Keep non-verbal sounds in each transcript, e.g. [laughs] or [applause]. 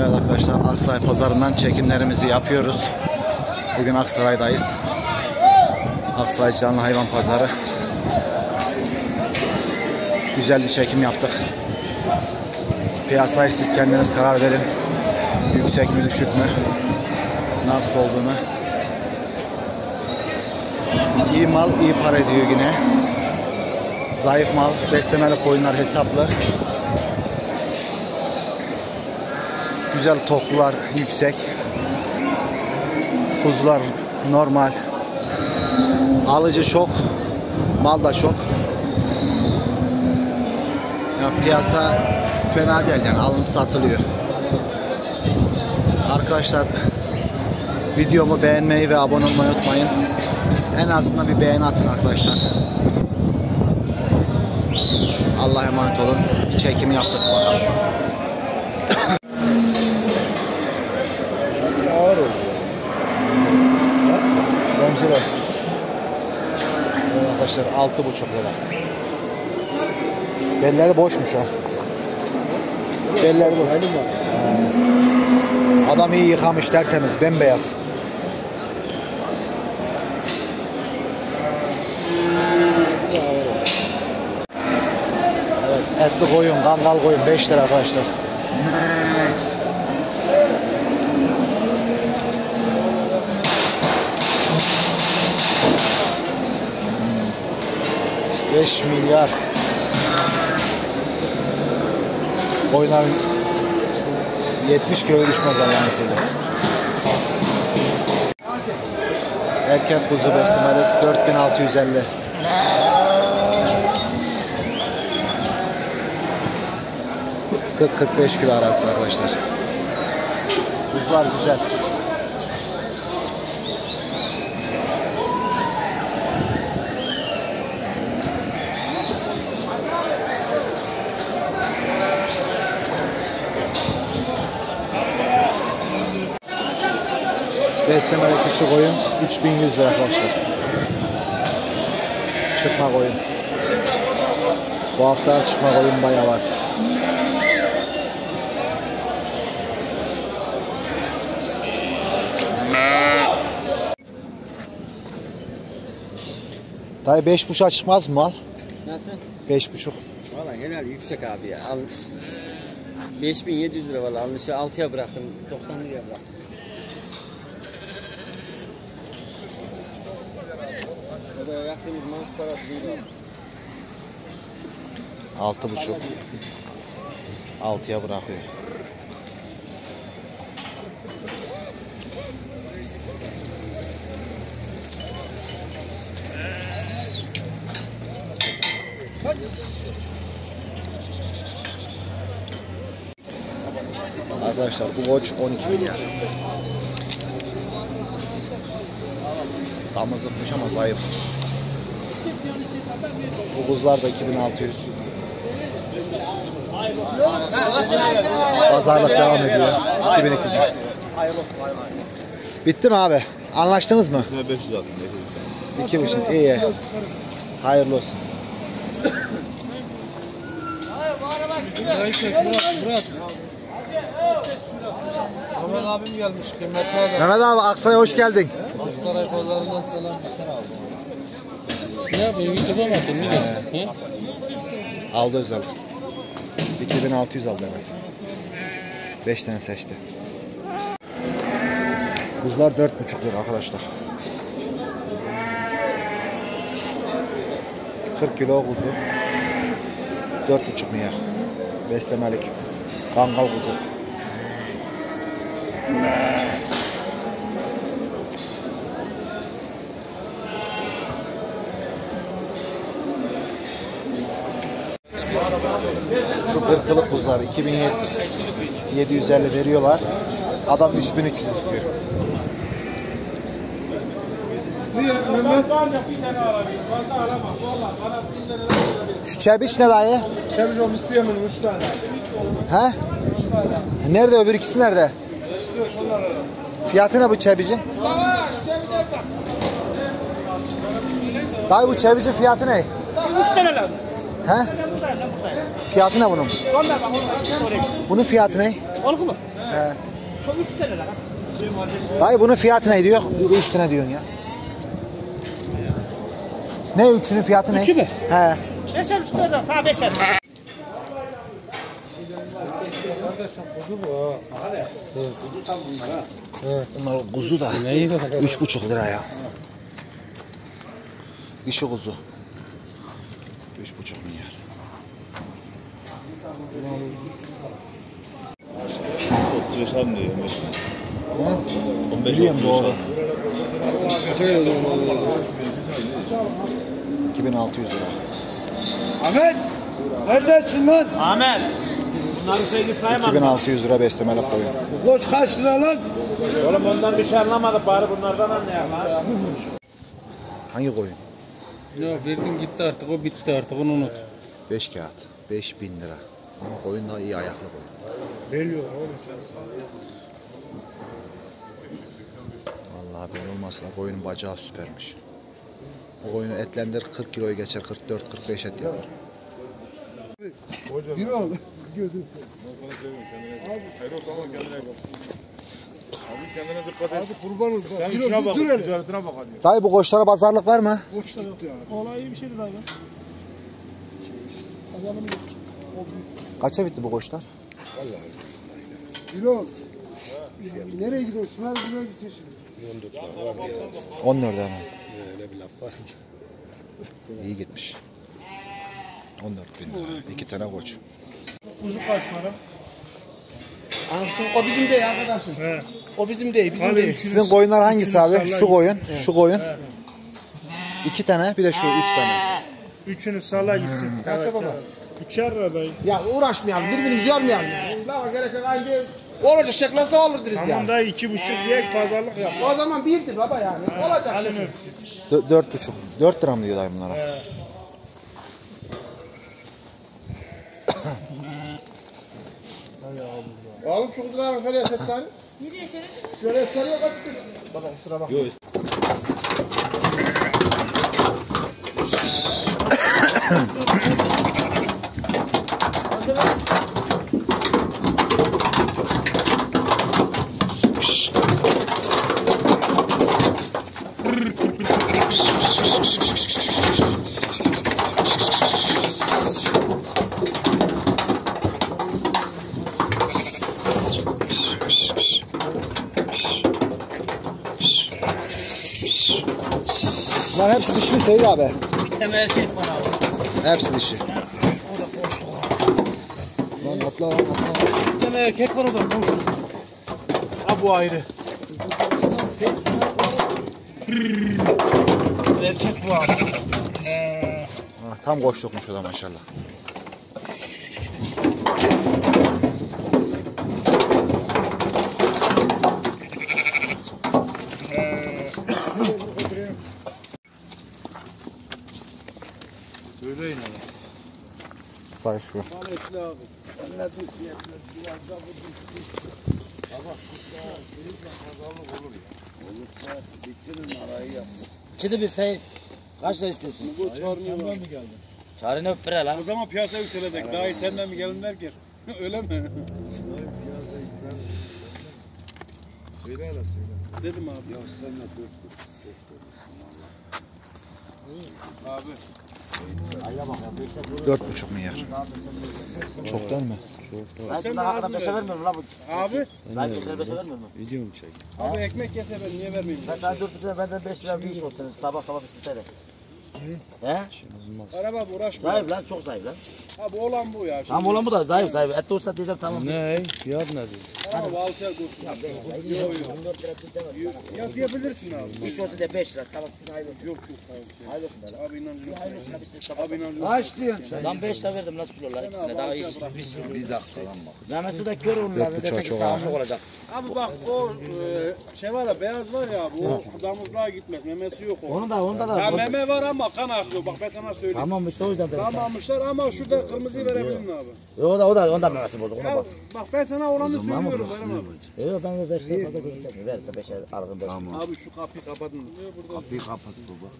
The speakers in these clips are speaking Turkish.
Evet arkadaşlar Aksaray pazarından çekimlerimizi yapıyoruz. Bugün Aksaray'dayız. Aksaray canlı hayvan pazarı. Güzel bir çekim yaptık. Piyasayı siz kendiniz karar verin. Yüksek mi düşük mü? Nasıl olduğunu. İyi mal iyi para ediyor yine. Zayıf mal, beslemeli koyunlar hesaplı. Güzel toklular yüksek. Kuzular normal. Alıcı çok. Mal da çok. Ya piyasa fena değil yani alım satılıyor. Arkadaşlar videomu beğenmeyi ve abone olmayı unutmayın. En azından bir beğeni atın arkadaşlar. Allah'a emanet olun. Bir çekim yaptık bakalım. Arkadaşlar altı buçuk lira. Belleri boşmuş ha. Belleri boş. Ee, adam iyi yıkamış tertemiz bembeyaz. Evet etli koyun, kangal koyun 5 lira arkadaşlar. Beş milyar. Koyunların 70 kilo düşmez Allah'ın izniyle. Erkek kuzu beslemeli 4650. Kırk 45 kilo arası arkadaşlar. Kuzular güzel. Beslemeli kuşu koyun 3100 lira arkadaşlar. Çıkma koyun. Bu hafta çıkma koyun bayağı var. Dayı beş buçuğa çıkmaz mı mal? Nasıl? Beş buçuk. Valla helal yüksek abi ya. Almış. 5700 lira valla almışı 6'ya bıraktım. 90 liraya bıraktım. Değil abi. Altı buçuk. Altıya bırakıyor. Arkadaşlar bu koç 12 milyar. Damızlıkmış ama zayıf. Bu buzlar da 2600. Pazarlık devam ediyor. 2200. Bitti mi abi? Anlaştınız mı? Ne 500 attım. İki buçuk. İyi. Hayırlı olsun. Mehmet abim gelmiş. Kıymetli adam. Mehmet abi Aksaray'a hoş geldin. Saray pazarından selam. Sen aldın. Ne yapayım? YouTube'a mı atayım? Ne? Aldı özel. 2600 aldı evet. 5 tane seçti. Buzlar 4,5 lira arkadaşlar. 40 kilo kuzu. 4,5 milyar. Beslemelik. Kangal kuzu. Kırkılık buzlar 2750 veriyorlar. Adam 3300 istiyor. Şu çebiç ne dayı? Çeviz olmuş isteyemin 3 tane. He? 3 tane. Nerede öbür ikisi nerede? İstiyor şunlar arada. Fiyatı ne bu çebicin? Dayı bu çebicin fiyatı ne? Üç tane lan. He? Fiyatı ne bunun? Bunun fiyatı ne? Olgu mu? He. Dayı bunun fiyatı ne diyor? Üç tane diyorsun ya. Ne üçünün fiyatı ne? Üçü mü? He. Beşer üstlerden sağ beşer. Bunlar kuzu da. Neyi de Üç buçuk lira ya. Dişi kuzu. Üç buçuk milyar. Yaşam diyor. Ha? 15 Biliyorum doğru. Kaça geliyor doğru? 2600 lira. Ahmet! Neredesin lan? Ahmet. Bunların şeyini saymadım. 2600 lira beslemeli koyun. Koç kaç lira lan? Oğlum ondan bir şey anlamadık bari bunlardan anlayalım ha. Hangi koyun? Ya verdin gitti artık o bitti artık onu unut. 5 kağıt. 5000 lira. Ama koyun da iyi ayaklı koyun. Veriyor Vallahi ben olmasa da koyunun bacağı süpermiş. Bu koyunu etlendir 40 kiloyu geçer 44-45 et yapar. Bir ol. Kendine dikkat et. Hadi kurban ol. Sen ol, şuna bak, dur hele. ticaretine bak hadi. Dayı bu koçlara pazarlık var mı? Koç gitti ya. Olay iyi bir şeydi dayı. Kaça bitti bu koçlar? Bir ol. Nereye gidiyorsun? Şuna buraya gitsin şimdi. 14 ama. İyi gitmiş. 14 bin lira. İki tane koç. Kuzu kaç para? Ansın, o bizim değil arkadaşım. O bizim değil, bizim değil. Sizin koyunlar hangisi abi? Şu koyun, şu koyun. İki tane, bir de şu üç tane. Üçünü salla gitsin. Kaça baba? Üçer lira dayı. Ya uğraşmayalım, birbirimizi yormayalım. Lava gerek yok, hangi olacak şeklası olur deriz Tamam yani. dayı iki buçuk diye pazarlık yap. O zaman birdir baba yani. Olacak şekil. öp. Dö- dört buçuk. Dört lira mı diyor dayı bunlara? Oğlum şu kuzuları şöyle set sari. Nereye söyledin? Şöyle sarıyor kaç kuzu. Baba kusura bakma. [laughs] Bunlar hepsi dişi mi Seyit abi? Bir tane erkek var abi. Hepsi dişi. Lan atla lan atla. Bir tane erkek var o da boşluk. Ha bu ayrı. erkek bu abi. Ah, tam koçlukmuş o da maşallah. Söyleyin ama. Say şu. Çidi bir say. Kaç lira istiyorsun? Bu çağırmıyor mu geldi? Çağrı ne öpüre lan? O zaman piyasa yükselecek. Daha iyi senden mi gelin derken. [laughs] Öyle mi? Söyle hele söyle. Dedim abi. Ya sen de dört Abi. Dört buçuk milyar. Çok değil mi? Sen bundan hakkında beşe vermiyorum lan bu. Abi. Sen beşe beşe vermiyor mu? Abi ekmek yese ben niye vermeyeyim? Ben sana dört buçuk benden beş lira bir iş olsun. Sabah sabah bir sitede. He? Araba uğraşmıyor. Zayıf lan çok zayıf lan. Abi olan bu ya. Tamam olan bu da zayıf zayıf. Et de olsa diyeceğim tamam. Ne? Fiyat ne diyor? Abi altıya yok. Ya diyebilirsin abi. İş olsa de beş lira. Sabah bir hayırlı olsun. Yok yok abi. Hayırlı olsun. lan. Abi inanıyorum. Da Abi inanıyorum. Kaç diyorsun? Lan 5 lira verdim nasıl kilolar ikisine daha iyi. Bir dakika lan bak. Mehmet Suda kör buçuğa dese ki çok sağımlık olacak. Abi bak o e, şey var ya beyaz var ya bu damızlığa gitmez. Memesi yok o. Onu da onda da. Ya meme var ama kan akıyor. Bak ben sana söyleyeyim. Tamam işte o yüzden dedim. Sağmamışlar ama şurada kırmızıyı verebilir mi abi? O da o da onda memesi bozuk ona Ya bak. bak ben sana olanı söylüyorum Bayram abi. Yok ben de işte fazla gözükmüyor. Verirse beşe argın beş. Abi şu kapıyı kapatın. Kapıyı kapat baba.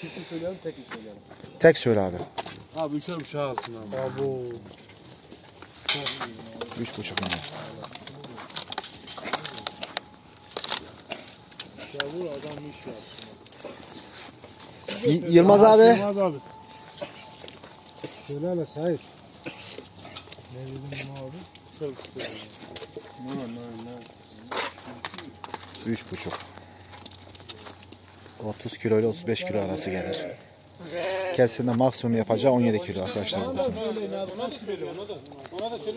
Çifti söyleyelim, tek söyleyelim. Tek söyle abi. Abi üçer uşağı alsın abi. Üç buçuk milyon. Y- Yılmaz abi. abi. Söyle hele sahip. Ne dedim bu abi? Çok istedim. Ne ne ne. Üç buçuk. 30 kilo ile 35 kilo arası gelir. Kesinlikle maksimum yapacağı 17 kilo arkadaşlar. bu kuzu.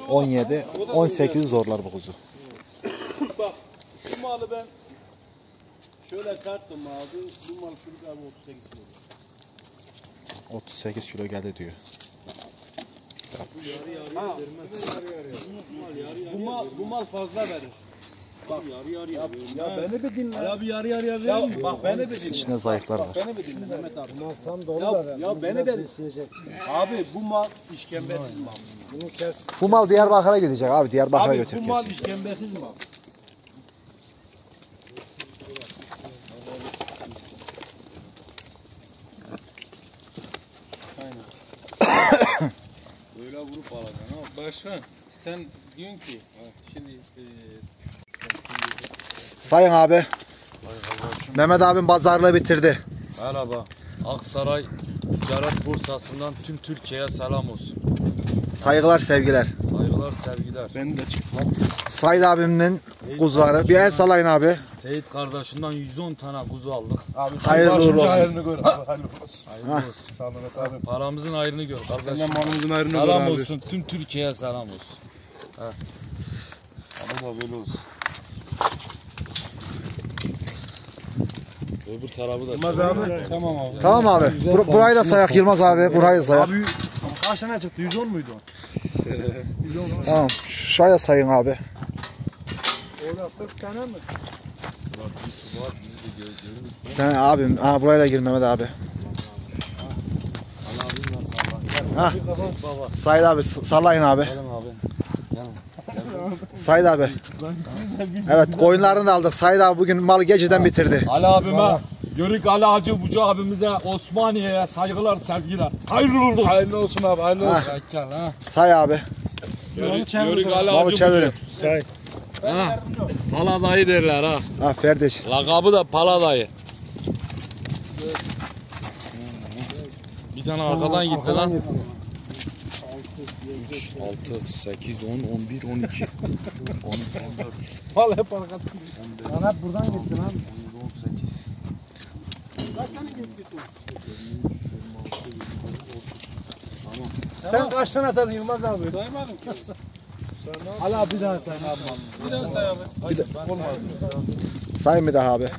17, 18 zorlar bu kuzu. Bak bu malı ben şöyle tarttım abi. Bu mal çürük abi 38 kilo. 38 kilo geldi diyor. Bu mal, bu mal fazla verir. Bak yarı yarıya ya, ya beni bir dinle. Ya bir yarı yarıya verir. Ya, bak beni bir dinle. İçinde zayıflar var. Beni bir dinle Mehmet abi. Tam dolu Ya, da. ya beni de Abi bu mal işkembesiz mal. Bunu kes. Bu mal Diyarbakır'a gidecek abi. Diyarbakır'a Abi götür bu mal işkembesiz mal. Böyle [coughs] vurup alacaksın ama başkan sen diyorsun ki şimdi e, Sayın abi. Mehmet abim pazarlığı bitirdi. Merhaba. Aksaray Ticaret Bursası'ndan tüm Türkiye'ye selam olsun. Saygılar sevgiler. Saygılar, sevgiler. Ben de çık. Said abimin kuzuları. Bir el salayın abi. Seyit kardeşinden 110 tane kuzu aldık. Abi Hayırlı uğurlu olsun. Hayrını gör. Abi, hayırlı olsun. Hayırlı olsun. Sağ ol Mehmet abi. Paramızın ayrını gör kardeşim. Senden malımızın hayrını gör Selam olsun. Tüm Türkiye'ye selam olsun. Abi da böyle olsun. Öbür tarafı da Yılmaz abi. Tamam abi. Tamam abi. Bur- burayı da sayak Yılmaz abi. Burayı da sayak. Abi kaç tane çıktı? 110 muydu? [laughs] Tamam. Şuraya sayın abi. Orada 40 tane mi? Sen abim. Ha buraya da gir Mehmet abi. Ha. Said abi sallayın abi. Abi. Said abi. Evet koyunlarını da aldık. Said abi bugün malı geceden bitirdi. Ali abime, Yörük Ali Hacı Bucu abimize, Osmaniye'ye saygılar, sevgiler. Hayırlı uğurlu olsun. Hayırlı olsun abi. Hayırlı olsun. Şeker ha. Say abi. Yörük, Yörük Ali Hacı çevirin. Bucu. Ha. Paladayı derler ha. Ha Ferdiç. Lakabı da Paladayı. Bir tane arkadan gitti lan. 6, 8, 10, 11, 12. 13, 14, Mal hep arkadan. Lan hep buradan gitti lan. 18. Sen kaç tane atadın Yılmaz abi? Saymadım ki. Al abi bir daha say abi. Bir daha say abi. Sayın bir daha abi.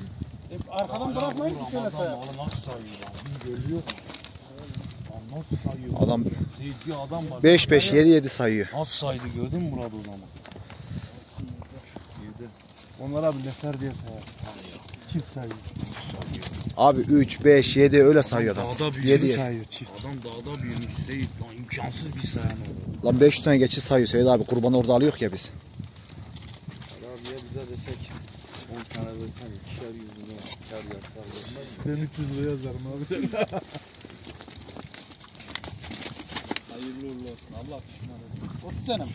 Arkadan bırakmayın ki şöyle say. nasıl sayıyor lan? Bir görüyor. Lan nasıl sayıyor? Adam Sevdiği adam var. 5 5 7 7 sayıyor. Nasıl saydı gördün mü Murat o zaman? Onlar abi nefer diye sayar. Çift sayıyor. Abi 3 5 7 öyle sayıyor adam. Dağda büyümüş. 7 sayıyor çift. Adam dağda büyümüş Seyit lan imkansız bir sayan o. Lan 500 tane geçi sayıyor Seyit abi. Kurban orada alıyor ya biz. Abiye bize desek 10 tane versen ikişer yüzüne kar yapsar? Ben 300 lira yazarım abi [laughs] hayırlı uğurlu olsun. Allah pişman etsin. 30 tane mi?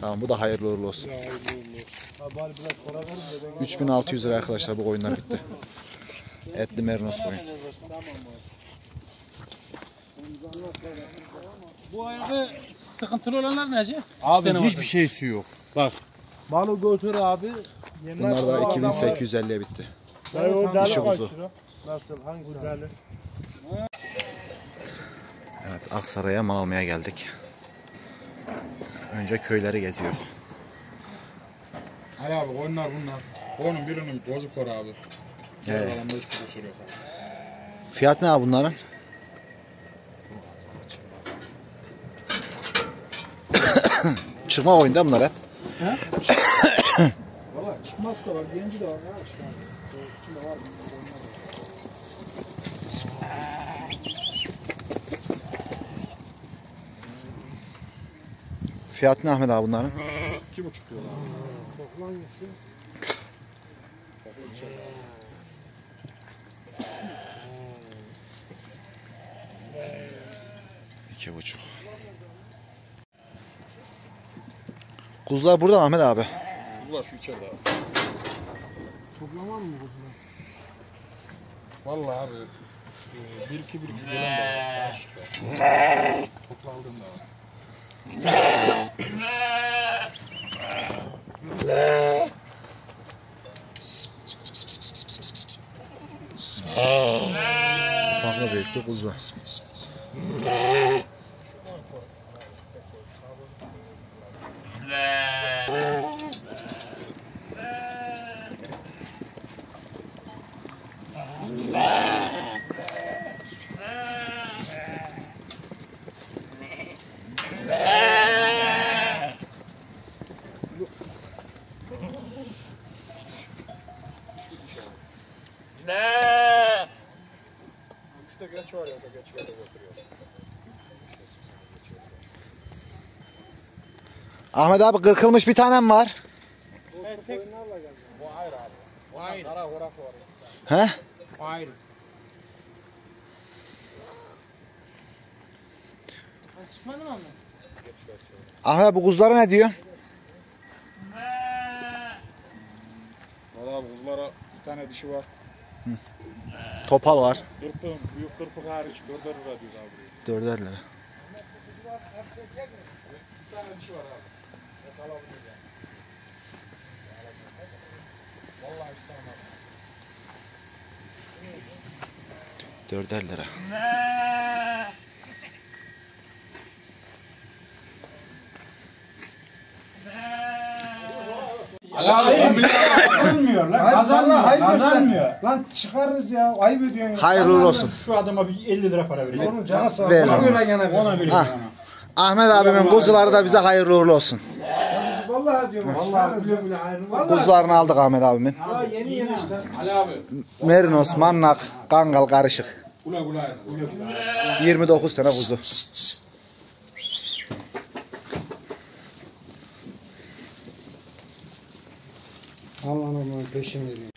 Tamam bu da hayırlı uğurlu olsun. Ya hayırlı uğurlu olsun. Abi bari biraz para verin de ben 3600 lira arkadaşlar bu koyunlar bitti. Etli merinos koyun. Bu ayağı sıkıntılı olanlar ne hacı? Abi hiçbir şeysi yok. Malı götür abi. Bunlar da 2850'ye bitti. Dayı o Dişi kuzu. Nasıl? Hangisi? Evet Aksaray'a mal almaya geldik. Önce köyleri geziyor. Ali abi koyunlar bunlar. Koyunun birinin bozuk var abi. Evet. kalanda hiçbir kusur yok abi. Fiyat ne abi bunların? [coughs] Çıkma oyun değil mi bunlar hep? [coughs] Valla çıkmaz da var. Genci de var. Ne çıkar? İçinde var. Fiyat ne Ahmet abi bunların? İki buçuk diyorlar. Toplan gitsin. İki buçuk. Kuzular burada mı Ahmet abi? Kuzular şu içeride abi. Toplamam mı kuzular? Vallahi abi. e, Bir iki bir iki gelen de var. Toplandığında var. Farklı büyüklü kuzu var. Üçte geç var ya da geç geldi götürüyor. Ahmet abi kırkılmış bir tanem var. Bu ayrı abi. Bu ayrı. Kara orak var. He? Bu ayrı. Ahmet abi bu kuzulara ne diyor? Valla abi kuzulara bir tane dişi var. Topal var. Kırpığın, büyük kırpık hariç dörder lira diyor abi. Dörder lira. Bir tane dişi var abi. Dörder lira. Kazanmıyor lan. Hayır, Kazanmıyor. hayır, Kazanmıyor. Lan çıkarırız ya. Ayıp ediyorsun ya. Hayırlı uğurlu olsun. Şu adama bir 50 lira para verin. Onun canı sağ Ver olsun. ona. Göre gene ver. Ona bana. Ahmet abimin kuzuları da bize hayırlı uğurlu olsun. Vallahi diyorum. Vallahi ya. bile bile ayrı. Vallahi. Kuzularını aldık Ahmet abimin. Daha yeni yeni işte. Ali abi. Merinos, mannak, kangal karışık. Kula kula. Kula 29 tane kuzu. Allah'ın aman peşin veriyor.